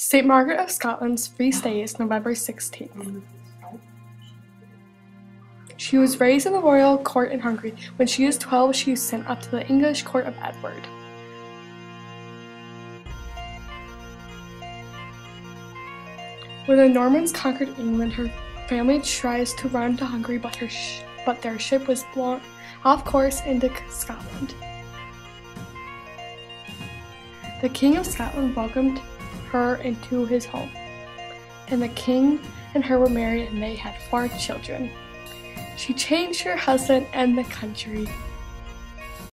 St. Margaret of Scotland's feast day is November 16th. She was raised in the royal court in Hungary. When she was 12, she was sent up to the English court of Edward. When the Normans conquered England, her family tries to run to Hungary, but, her but their ship was blown off course into Scotland. The King of Scotland welcomed her into his home, and the king and her were married and they had four children. She changed her husband and the country.